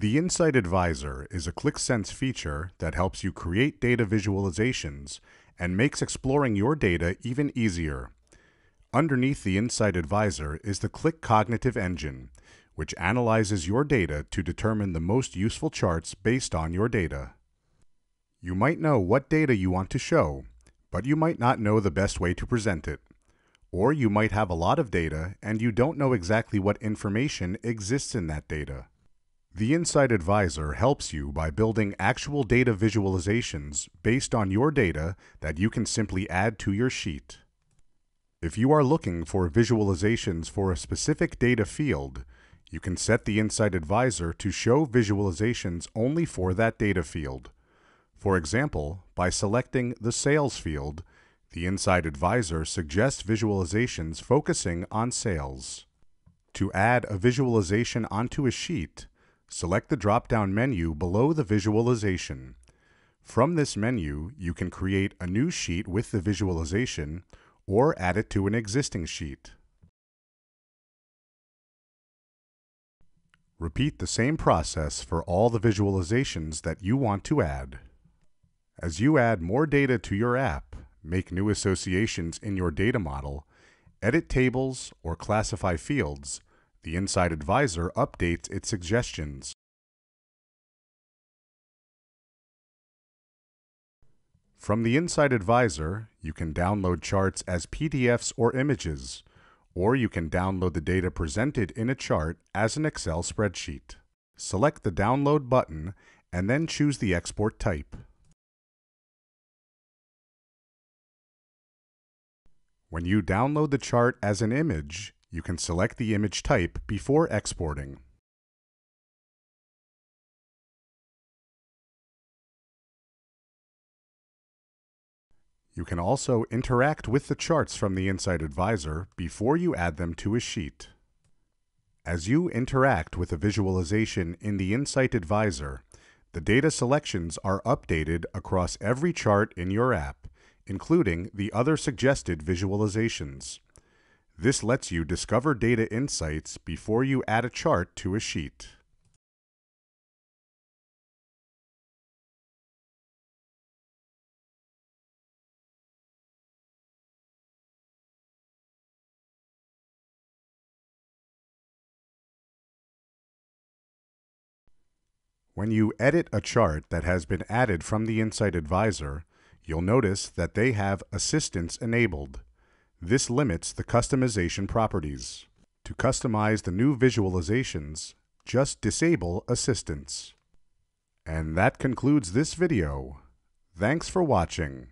The Insight Advisor is a Qlik Sense feature that helps you create data visualizations and makes exploring your data even easier. Underneath the Insight Advisor is the Qlik Cognitive Engine, which analyzes your data to determine the most useful charts based on your data. You might know what data you want to show, but you might not know the best way to present it. Or you might have a lot of data and you don't know exactly what information exists in that data. The Insight Advisor helps you by building actual data visualizations based on your data that you can simply add to your sheet. If you are looking for visualizations for a specific data field, you can set the Insight Advisor to show visualizations only for that data field. For example, by selecting the Sales field, the Insight Advisor suggests visualizations focusing on sales. To add a visualization onto a sheet, select the drop-down menu below the visualization. From this menu, you can create a new sheet with the visualization or add it to an existing sheet. Repeat the same process for all the visualizations that you want to add. As you add more data to your app, make new associations in your data model, edit tables, or classify fields, the Insight Advisor updates its suggestions. From the Insight Advisor, you can download charts as PDFs or images, or you can download the data presented in a chart as an Excel spreadsheet. Select the Download button and then choose the export type. When you download the chart as an image, you can select the image type before exporting. You can also interact with the charts from the Insight Advisor before you add them to a sheet. As you interact with a visualization in the Insight Advisor, the data selections are updated across every chart in your app, including the other suggested visualizations. This lets you discover data insights before you add a chart to a sheet. When you edit a chart that has been added from the Insight Advisor, you'll notice that they have Assistance enabled. This limits the customization properties. To customize the new visualizations, just disable Assistance. And that concludes this video. Thanks for watching.